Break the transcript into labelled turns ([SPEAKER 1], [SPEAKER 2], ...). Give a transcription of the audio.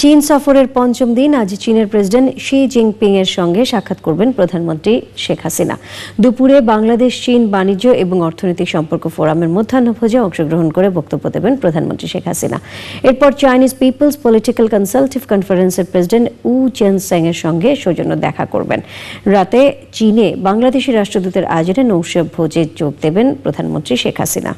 [SPEAKER 1] চীন সফরের পঞ্চম দিন আজ চীনের প্রেসিডেন্ট শি জিনপিং এর সঙ্গে সাক্ষাৎ করবেন প্রধানমন্ত্রী শেখ হাসিনা। দুপুরে বাংলাদেশ, চীন বাণিজ্য এবং অর্থনৈতিক সম্পর্ক ফোরামের মধ্যাহ্নভোজে অংশগ্রহণ করে বক্তব্য দেবেন প্রধানমন্ত্রী শেখ হাসিনা। এরপর চাইনিজ পিপলস পলিটিক্যাল কনসালটিভ কনফারেন্সের প্রেসিডেন্ট উ চেন সেং এর সঙ্গে সৌজন্য দেখা করবেন। রাতে চীনে বাংলাদেশি রাষ্ট্রদূতের আয়োজনে নৌশ ভোজে যোগ দেবেন প্রধানমন্ত্রী শেখ হাসিনা।